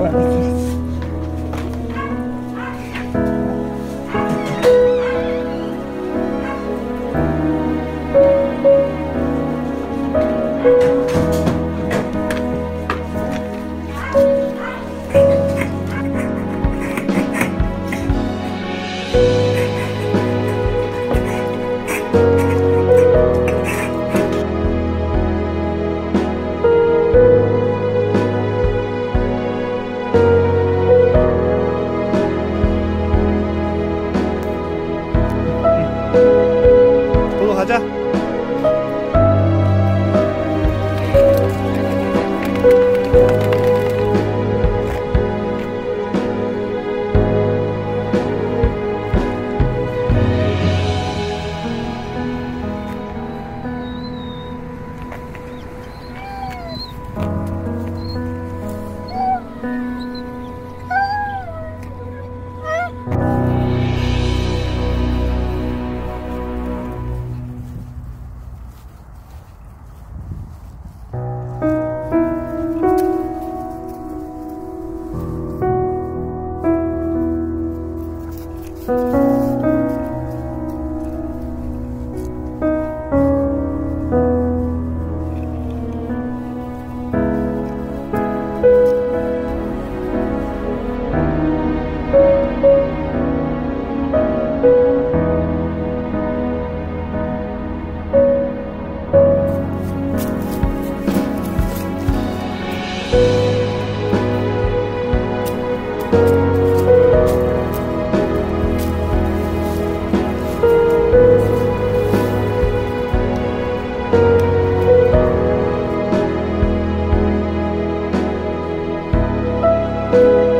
partes. 보고 가자. you